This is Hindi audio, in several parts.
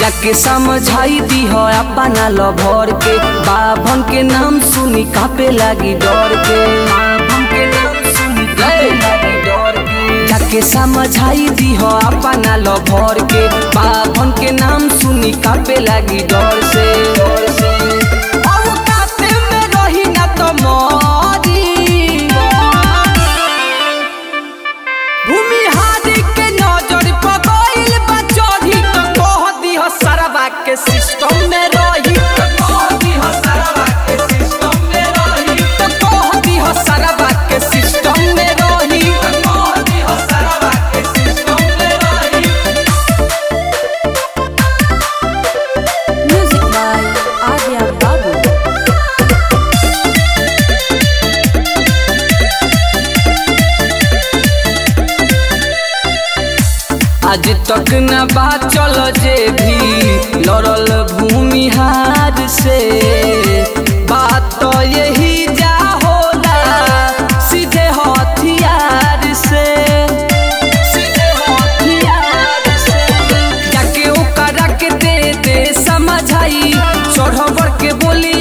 जाके समझाई दी हो अपना लभर के बाभन के नाम सुनी कापे लगी डर के के नाम सुनी समझाई दी हो अपना लभर के बाभन के नाम सुनी कापे लगी डर आज तक न बात बाचल जे भी, लड़ल भूमि हार से। बात तो यही जा होला, सीधे हथियार से। सीधे हथियार से। जाके ओकरा के दे दे समझाई चढ़ के बोली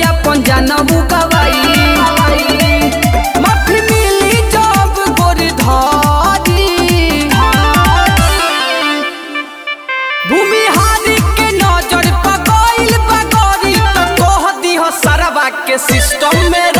सिस्टम में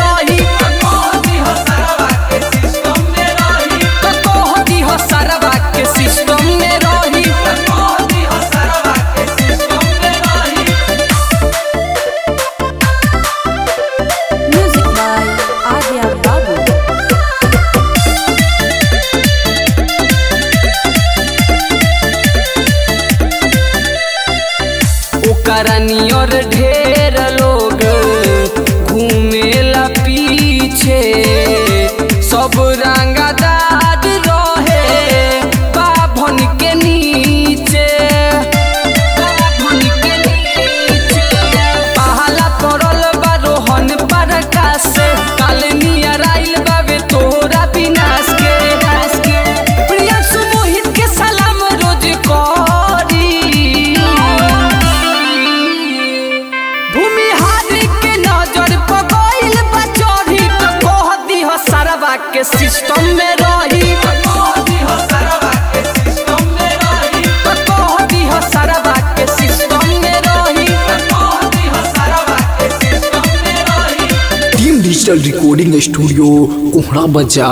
रानी और ढेर। डिजिटल रिकॉर्डिंग स्टूडियो कोहरा बजा